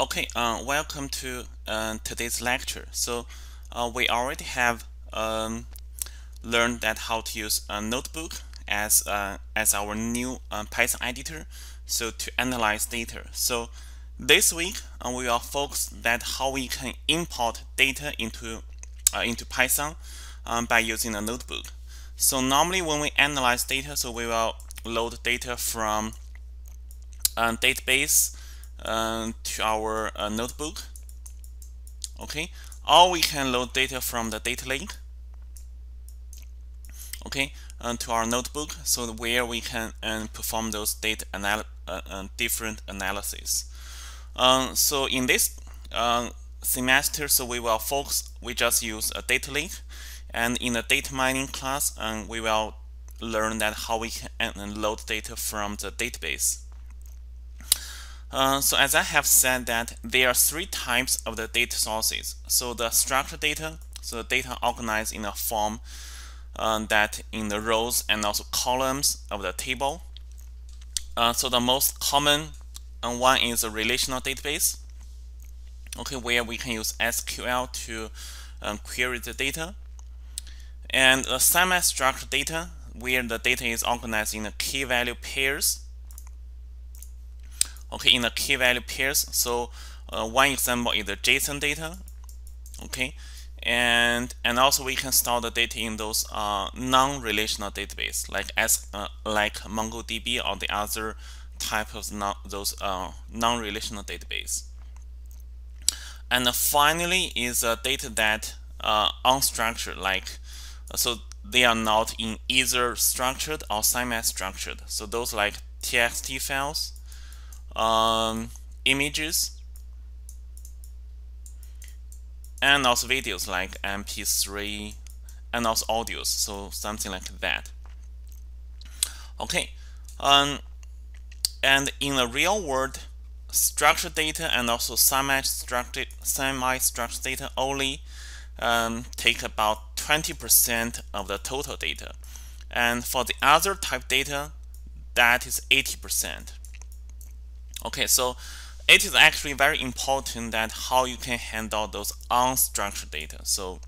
Okay, uh, welcome to uh, today's lecture. So uh, we already have um, learned that how to use a notebook as uh, as our new uh, Python editor, so to analyze data. So this week uh, we will focus that how we can import data into into Python um, by using a notebook. So normally when we analyze data, so we will load data from a database uh, to our uh, notebook. Okay, or we can load data from the data lake. Okay, uh, to our notebook, so where we can uh, perform those data anal uh, uh, different analysis. Um, so in this semester, so we will focus. We just use a data lake, and in the data mining class, um, we will learn that how we can load data from the database. Uh, so as I have said that there are three types of the data sources. So the structured data, so the data organized in a form uh, that in the rows and also columns of the table. Uh, so the most common uh, one is a relational database, okay, where we can use SQL to um, query the data. And a semi-structured data, where the data is organized in a key value pairs okay in the key value pairs. So uh, one example is the JSON data okay? And and also we can store the data in those uh, non-relational database like as uh, like MongoDB or the other type of non, those uh, non-relational database. And finally is a data that uh, unstructured like so they are not in either structured or semi-structured. So those like txt files um, images. And also videos like mp3 and also audios so something like that. Okay um, and in the real world structured data and also semi-structured semi-structured data only um, take about 20% of the total data. And for the other type data that is 80% Okay, so it is actually very important that how you can handle those unstructured data. So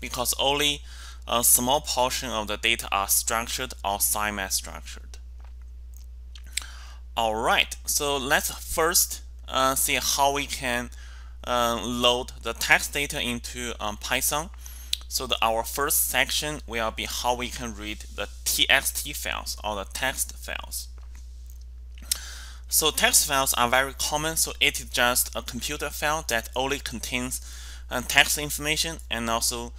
because only a small portion of the data are structured or semi-structured. All right, so let's first uh, see how we can uh, load the text data into um, Python. So the, our first section will be how we can read the txt files or the text files. So text files are very common, so it is just a computer file that only contains uh, text information and also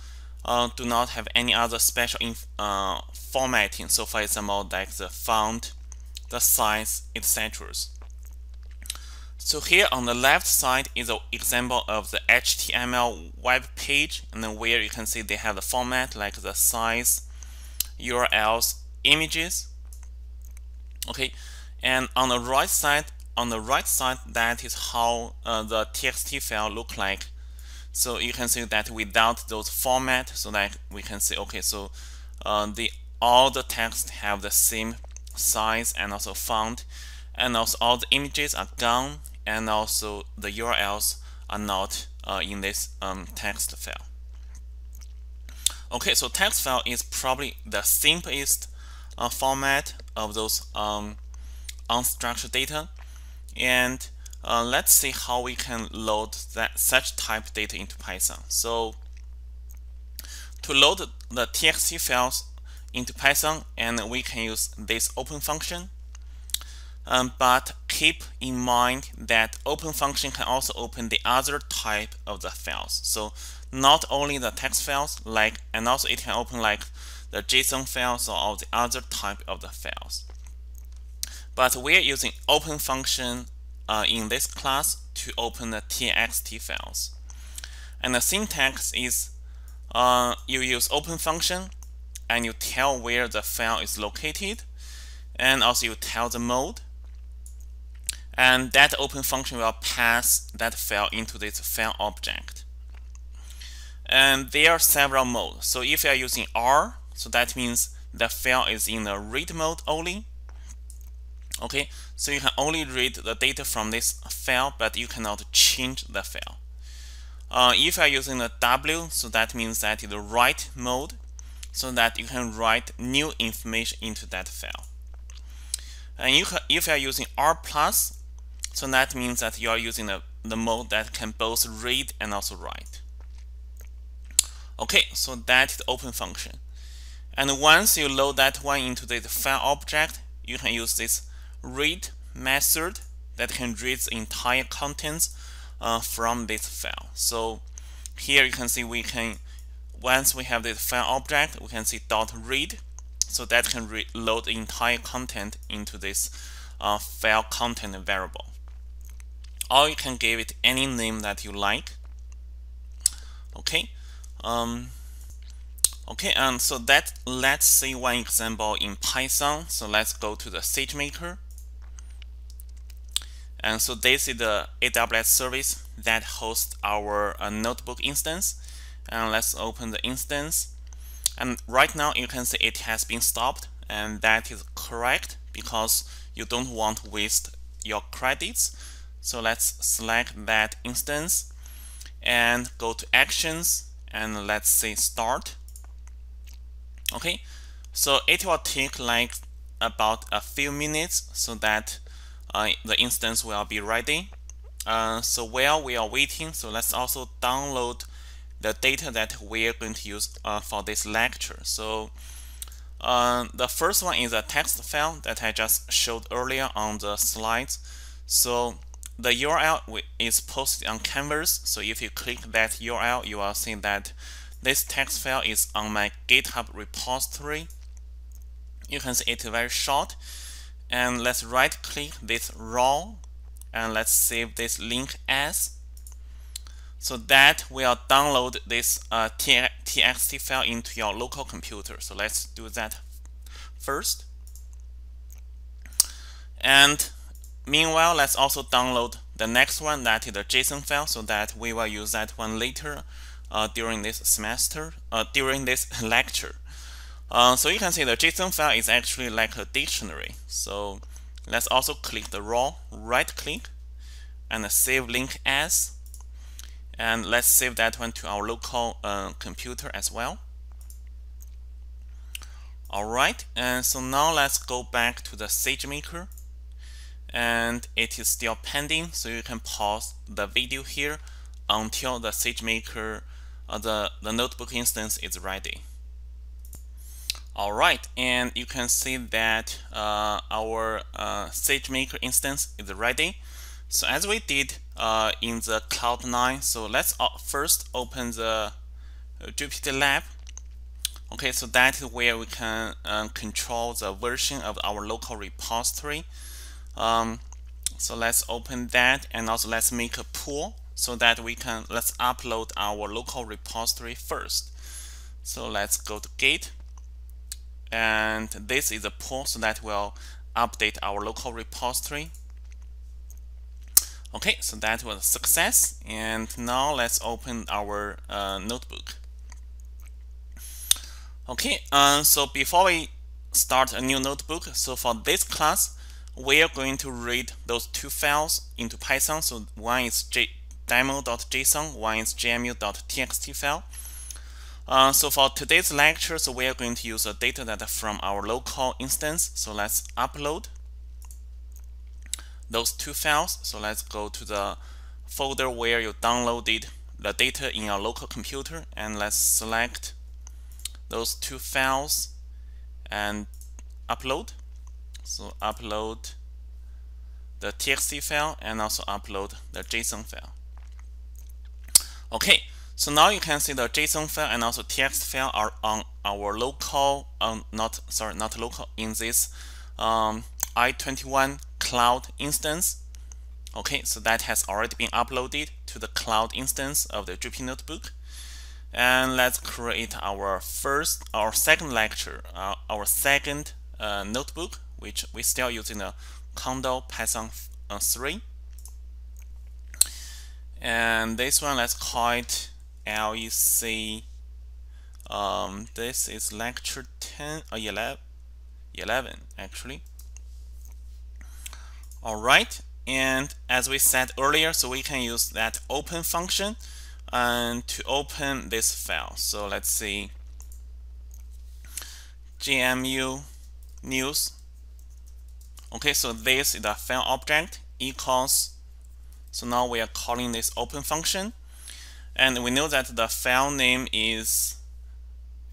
uh, do not have any other special uh, formatting. So for example, like the font, the size, etc. So here on the left side is an example of the HTML web page, and then where you can see they have the format like the size, URLs, images. Okay, and on the right side on the right side that is how uh, the txt file look like. So you can see that without those format so that we can see okay so uh, the all the text have the same size and also font. And also all the images are gone and also the URLs are not uh, in this um, text file. Okay so text file is probably the simplest uh, format of those um, unstructured data. And uh, let's see how we can load that such type data into Python. So to load the txt files into Python, and we can use this open function. Um, but keep in mind that open function can also open the other type of the files. So not only the text files, like and also it can open like the JSON files or the other type of the files. But we're using open function uh, in this class to open the txt files. And the syntax is uh, you use open function and you tell where the file is located and also you tell the mode and that open function will pass that file into this file object. And there are several modes. So if you are using R, so that means the file is in the read mode only Okay, so you can only read the data from this file, but you cannot change the file. Uh, if you are using the W, so that means that the write mode, so that you can write new information into that file. And you can, if you are using R plus, so that means that you are using the, the mode that can both read and also write. Okay, so that is the open function. And once you load that one into the file object, you can use this read method that can read the entire contents uh, from this file. So here you can see we can, once we have this file object, we can see dot read. So that can load the entire content into this uh, file content variable. Or you can give it any name that you like. Okay. Um, okay, and so that let's see one example in Python. So let's go to the SageMaker. And so this is the AWS service that hosts our uh, notebook instance. And let's open the instance. And right now you can see it has been stopped and that is correct because you don't want to waste your credits. So let's select that instance and go to actions and let's say start. Okay, so it will take like about a few minutes so that uh, the instance will be ready. Uh, so while we are waiting, so let's also download the data that we are going to use uh, for this lecture. So uh, the first one is a text file that I just showed earlier on the slides. So the URL is posted on Canvas. So if you click that URL, you will see that this text file is on my GitHub repository. You can see it's very short and let's right click this raw and let's save this link as so that will download this uh, txt file into your local computer. So let's do that first. And meanwhile let's also download the next one that is the JSON file so that we will use that one later uh, during this semester uh, during this lecture uh, so you can see the JSON file is actually like a dictionary. So let's also click the raw, right click, and save link as. And let's save that one to our local uh, computer as well. Alright, and so now let's go back to the SageMaker. And it is still pending, so you can pause the video here until the SageMaker, uh, the, the notebook instance is ready. All right, and you can see that uh, our uh, SageMaker instance is ready. So as we did uh, in the Cloud9, so let's uh, first open the uh, Jupyter Lab. Okay, so that is where we can uh, control the version of our local repository. Um, so let's open that and also let's make a pool so that we can, let's upload our local repository first. So let's go to Git and this is a so that will update our local repository. Okay, so that was a success. And now let's open our uh, notebook. Okay, uh, so before we start a new notebook, so for this class, we are going to read those two files into Python. So one is demo.json, one is jmu.txt file. Uh, so for today's lecture, so we are going to use a data that from our local instance. So let's upload those two files. So let's go to the folder where you downloaded the data in your local computer and let's select those two files and upload. So upload the txt file and also upload the JSON file. Okay, so now you can see the JSON file and also TXT file are on our local, um, not sorry, not local, in this um, i21 cloud instance. Okay, so that has already been uploaded to the cloud instance of the Jupyter Notebook. And let's create our first, our second lecture, uh, our second uh, notebook, which we still using the Conda Python uh, 3. And this one, let's call it LEC. Um, this is lecture 10 or uh, 11, 11 actually. All right, and as we said earlier, so we can use that open function and to open this file. So let's see GMU news. Okay, so this is the file object equals. So now we are calling this open function. And we know that the file name is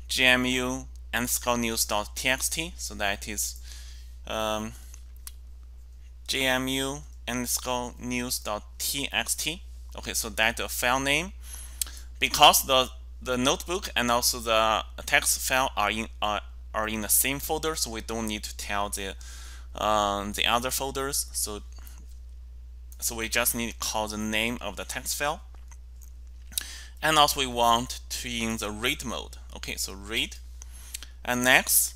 gmu underscore news.txt. So that is um, gmu underscore news.txt. Okay, so that's the file name. Because the the notebook and also the text file are in are, are in the same folder, so we don't need to tell the um, the other folders. So so we just need to call the name of the text file. And also we want to in the read mode. Okay, so read. And next,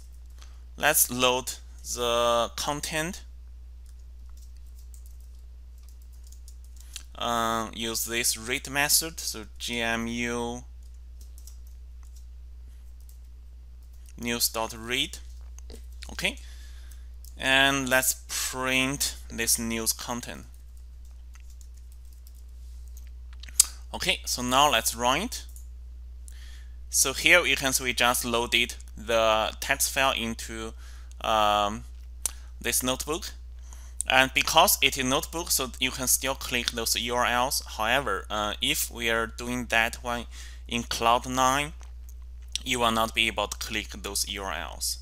let's load the content. Uh, use this read method. So gmu news.read. Okay, and let's print this news content. Okay, so now let's run it. So here you can see we just loaded the text file into um, this notebook. And because it is notebook, so you can still click those URLs. However, uh, if we are doing that one in Cloud9, you will not be able to click those URLs.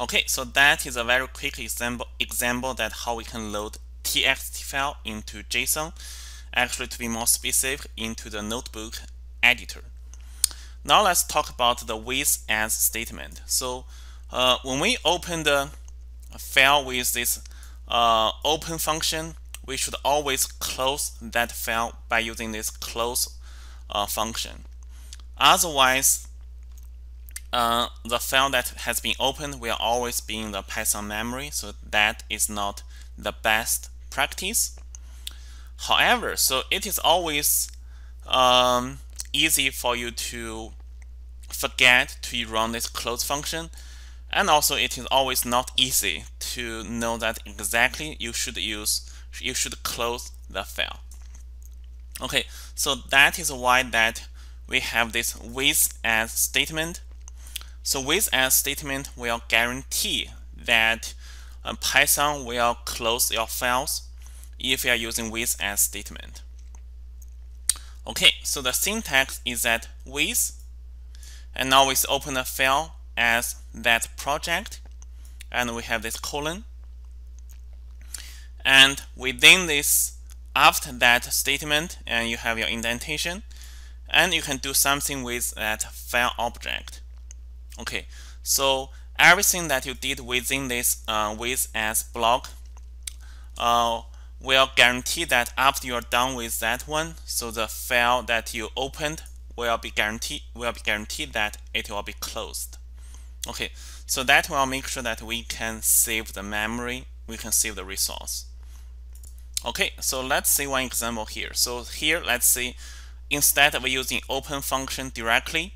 Okay, so that is a very quick example, example that how we can load TXT file into JSON actually to be more specific into the notebook editor. Now let's talk about the with as statement. So uh, when we open the file with this uh, open function, we should always close that file by using this close uh, function. Otherwise, uh, the file that has been opened will always be in the Python memory, so that is not the best practice. However, so it is always um, easy for you to forget to run this close function. And also it is always not easy to know that exactly you should use, you should close the file. Okay, so that is why that we have this with as statement. So with as statement will guarantee that uh, Python will close your files if you are using with as statement. Okay, so the syntax is that with, and now we open a file as that project, and we have this colon. And within this, after that statement, and you have your indentation, and you can do something with that file object. Okay, so everything that you did within this uh, with as block uh, will guarantee that after you're done with that one, so the file that you opened will be guaranteed will be guaranteed that it will be closed. Okay, so that will make sure that we can save the memory, we can save the resource. Okay, so let's see one example here. So here, let's see, instead of using open function directly,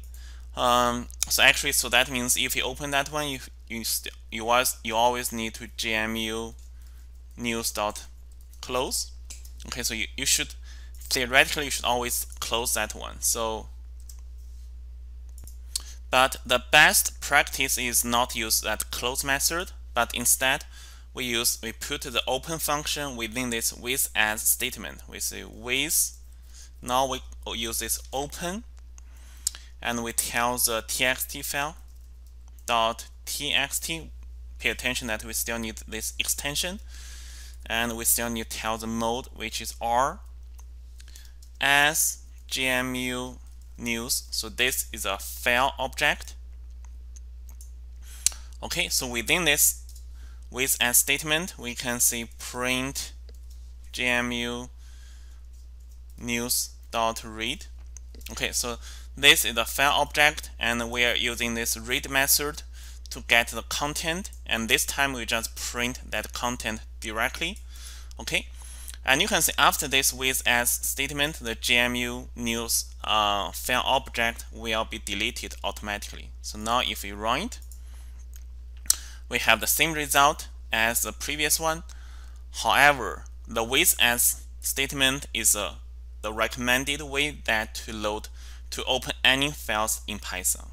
um, so actually, so that means if you open that one, you you you always you always need to gmu news dot close. Okay, so you, you should theoretically you should always close that one. So but the best practice is not use that close method, but instead we use we put the open function within this with as statement. We say with now we use this open and we tell the txt file dot txt pay attention that we still need this extension and we still need to tell the mode which is R as GMU news. So this is a file object. Okay so within this with a statement we can see print GMU news dot read. Okay so this is a file object and we are using this read method to get the content and this time we just print that content directly okay? And you can see after this with as statement the GMU news uh, file object will be deleted automatically. So now if we run it we have the same result as the previous one. However, the with as statement is a, the recommended way that to load to open any files in Python.